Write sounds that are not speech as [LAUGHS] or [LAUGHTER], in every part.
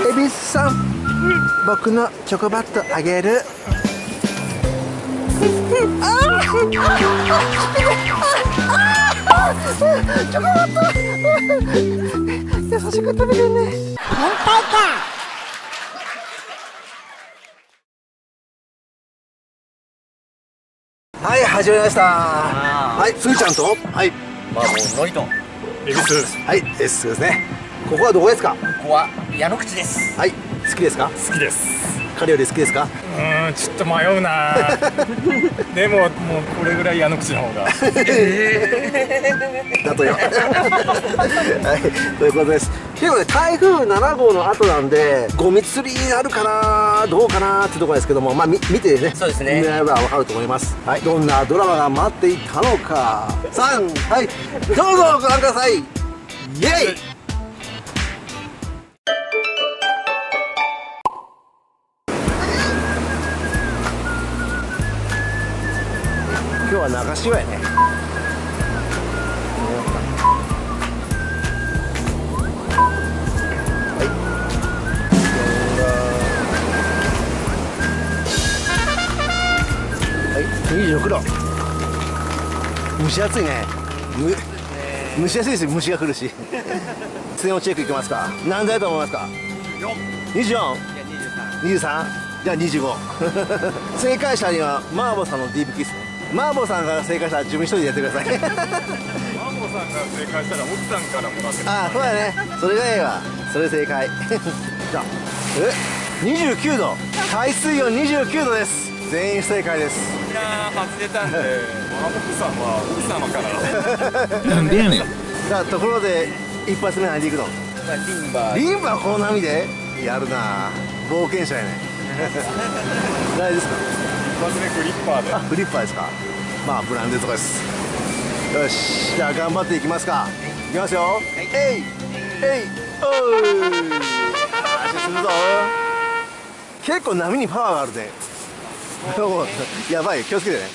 恵比寿さん僕のチョコバットあげる。あチョコバット優しく食べるね変態かはい始まりましたはいすーちゃんとはいまあもうノリと恵比寿はい S ですねここはどこですか？ここは矢野口です。はい。好きですか？好きです。彼より好きですか？うーんちょっと迷うな。[LAUGHS] でももうこれぐらい矢の口の方が。[LAUGHS] だとよ。[LAUGHS] はい。ということです。結構ね台風7号の後なんでゴミ釣りになるかな？どうかな？ってところですけどもまあみ見てね。そうですね。見れば分かると思います。はい。どんなドラマが待っていたのか。3はい。どうぞご覧ください。イエイ今日は中潮やね。はい、26度蒸し暑いね。む蒸し暑いですよ。虫が来るし。水温チェックいきますか。何台だと思いますか？24?23 じゃあ25 [LAUGHS] 正解者にはマーボさんのディープキスねマーボさんが正解したら自分一人でやってください。マンボさんが正解したら奥さんからもらってるああそうだね。それがええわ。それ正解。じゃあ。え？29度。海水温29度です。全員不正解です。みんな外れたんでマンボさんは奥様から。なんでやねん。さあところで一発目何でいくの。まあリンバリンバこの波で？やるな冒険者やね [LAUGHS] 大丈夫ですか？一発目クリッパーであフリッパーですか。まあブランデーとかです。よしじゃあ頑張っていきますか。いきますよ、えい。えい。おい足するぞ。結構波にパワーがあるね。[LAUGHS] やばい気をつけてね。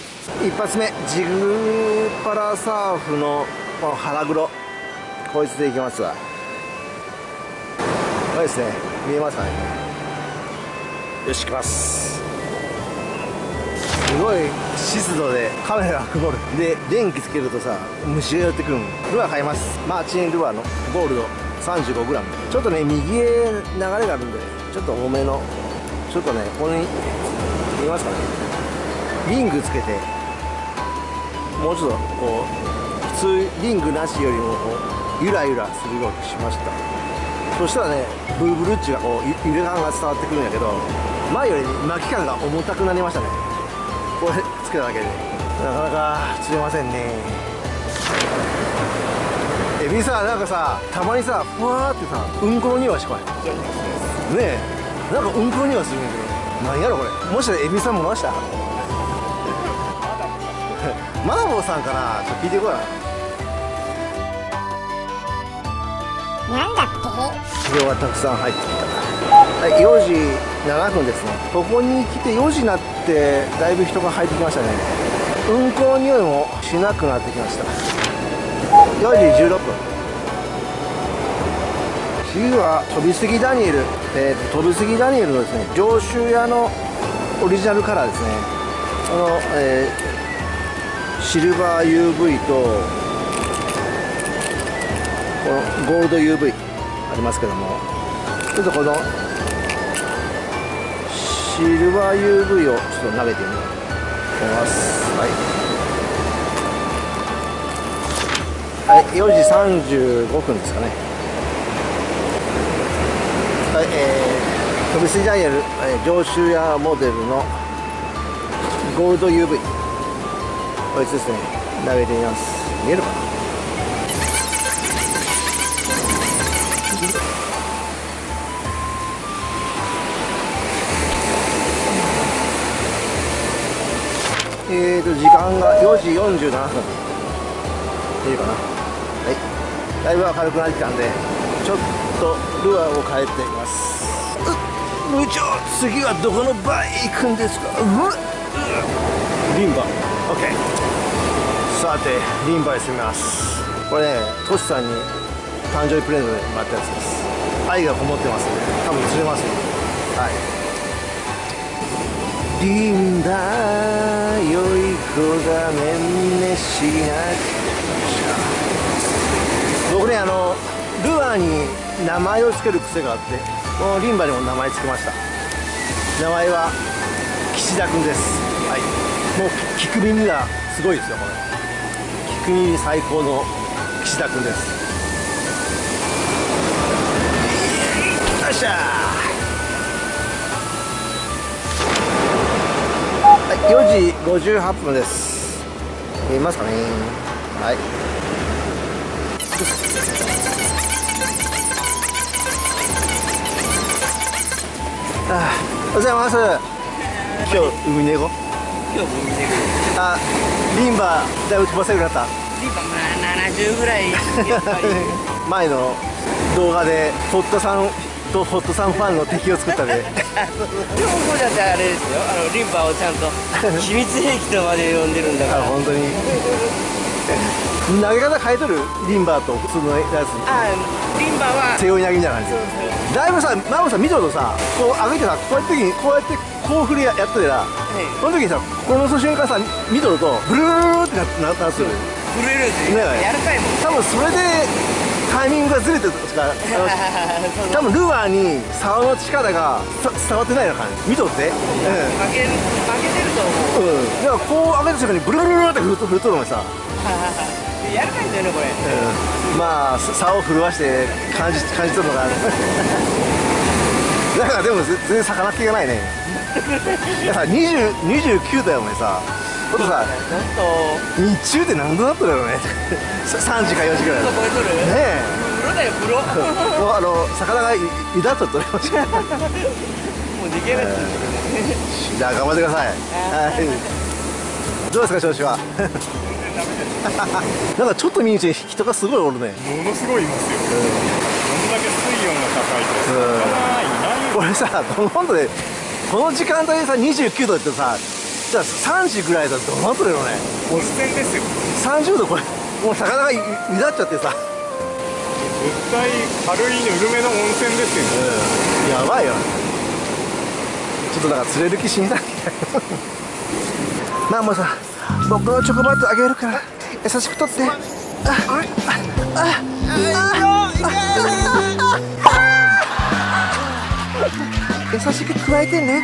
一発目ジグパラサーフのこの腹黒。こいつでいきますわ。これですね。見えますかね。よし行きますすごい湿度でカメラが曇る。で電気つけるとさ虫が寄ってくるの。ルアー買います。マーチンルアーの。ゴールド。35g ちょっとね右へ流れがあるんでちょっと多めの。ちょっとねここに見ますかね。リングつけて。もうちょっとこう普通リングなしよりもこうゆらゆらするようにしました。そしたらねブルブルっちがこう揺れ感が伝わってくるんやけど前より巻き感が重たくなりましたね。これつけただけでなかなか釣れませんね。エビさなんかさたまにさふわーってさうんこの匂いしこえねえ。なんかうんこの匂いするんやけど何やろこれ。もしかしてエビさんもました？[LAUGHS] マナボーさんかなちょっと聞いてこい。なんだって？量がたくさん入ってきた。はい4時7分ですね。ここに来て4時になってだいぶ人が入ってきましたね。運行匂いもしなくなってきました。4時16分。次は飛びすぎダニエル、えー飛びすぎダニエルのですね上州屋のオリジナルカラーですね。この、えーシルバー UV とこのゴールド UV ありますけども。ちょっとこのルバー UV をちょっと投げてみます。はい、はい、4時35分ですかね。はいえー、飛びすぎダイヤル、えー、上州屋モデルのゴールド UV こいつですね。投げてみます。見えるかな？えーと時間が4時47分。いいかな。はい。だいぶ明るくなってきたんでちょっとルアーを変えてみます。うっ部長次はどこのバーへ行くんですか？うわリンバ。OK さてリンバへ進みます。これねトシさんに誕生日プレゼントでもらったやつです。愛がこもってますんで多分釣れますよはいリンダ良い子だねんねしなく。僕ねあのルアーに名前を付ける癖があってこのリンバにも名前付けました。名前は岸田くんです。はい。もう聞く耳がすごいですよこれ。聞く耳最高の岸田くんです。よっしゃ4時58分です。見えますかね？はい。あおはようございます。今日海猫？今あリンバだいぶ飛ばせるようになったリンバまあ70ぐらいやっぱり。[LAUGHS] 前の動画でホットさんとホットさんファンの敵を作ったで [LAUGHS] でもそうじゃってあれですよ。あのリンバをちゃんと [LAUGHS] 秘密兵器とまで呼んでるんだから。あ本当に。投げ方変えとる？リンバーと普通のやつあリンバは。背負い投げみたいな感じ。だいぶさ前もさ見とるとさこう上げてさこうやって時にこうやってこう振りややっとるやらその時にさこの瞬間さ見とるとブルーってなってななってる。震えるんですよ、ね。えやるかいもん多分それでタイミングがずれてるとしか [LAUGHS] 多分ルアーに竿の力がさ伝わってないような感じ。見とって。うん負ける負けてると思う。うん、だからこう上げた瞬間にブルルルルって振ると振るとるのにさ、[LAUGHS] やるかいんだよねこれ。うん、まあ竿を震わして感じ感じ取るのが [LAUGHS] だからでも全然魚っ気がないね。いやさ20 29度やもんねさあとさなんと日中って何度なってるやろね。[LAUGHS] 3時か4時ぐらいね超えとる？え。プロだよプロ。ももうあの魚がゆゆだっと取れましたうできなくじゃあ頑張ってください。はい。どうですか調子は？[LAUGHS] なんかちょっと見に来て人がすごいおるね。ものすごいいますよ、こん。だけ水温が高いと。これさどの温度でこの時間帯でさ29度ってさじゃあ3時ぐらいだとどうなってるよね温泉ですよ。30度これ。もう魚がゆゆだっちゃってさ。絶対軽いぬるめの温泉ですよ、やばいよ。ちょっとだから釣れる気しんだまあもうさ僕のチョコバットあげるから優しく取って。あああ優しく加えてね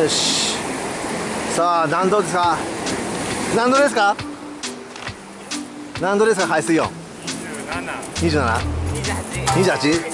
よし。さあ何度ですか？何度ですか？何度ですか？海水温17 2728 28 28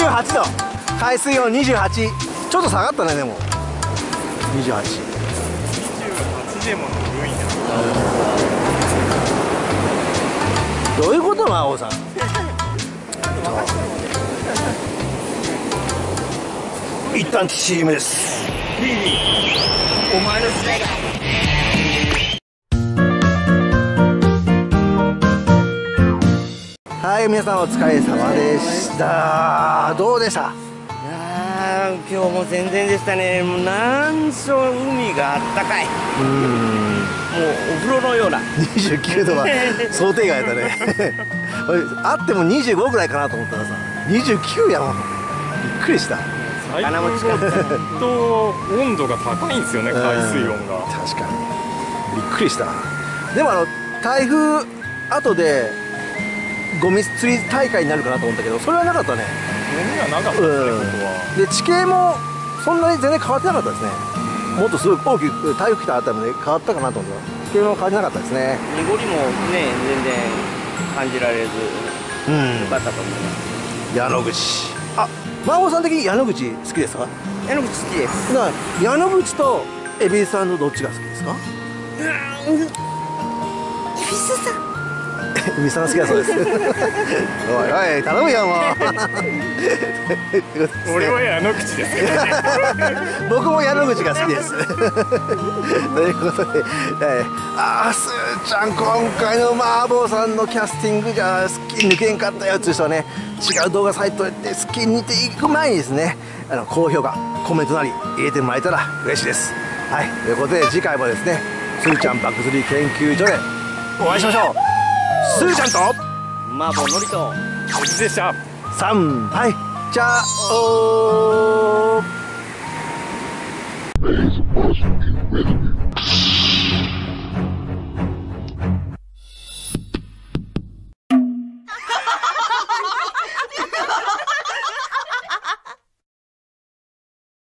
度。海水温28ちょっとちょっと下がったねでも。28 28でもぬるいなどういうことな王さん？一旦 CM です。お前の時代がはい皆さんお疲れ様でした。どうでした？あー今日も全然でしたね。もうなんしょ海があったかい。もうん。うお風呂のような。29度は [LAUGHS] 想定外だね。俺あっても25ぐらいかなと思ったらさ29やもん。びっくりした。最高ずっと温度が高いん。ですよね海水温が確かに。びっくりした。でもあの台風後でゴミ釣り大会になるかなと思ったけどそれはなかったね。海はなかったね、うん。ここは。で地形もそんなに全然変わってなかったですね。もっとすごい大きく台風来たあたりもね変わったかなと思った。ら地形も変わってなかったですね。濁りもね全然感じられずうん。よかったと思います。矢野口。あ孫さん的に矢野口好きですか？矢野口好きです。な矢野口と恵比寿さんのどっちが好きですか？キスさん恵比寿さんが好きだそうです。おいおい頼むよもう。[LAUGHS] 俺は矢野口です [LAUGHS] 僕も矢野口が好きです。[LAUGHS] ということで、えー、あーすーちゃん今回の麻婆さんのキャスティングじゃスッキリ抜けんかったよっていう人はね違う動画サイトへってスッキリ似ていく前にですねあの高評価コメントなり入れてもらえたら嬉しいです。はいということで次回もですねすーちゃんバックスリー研究所でお会いしましょうすーちゃんと。麻婆のりと。口でした。3はいじゃあおー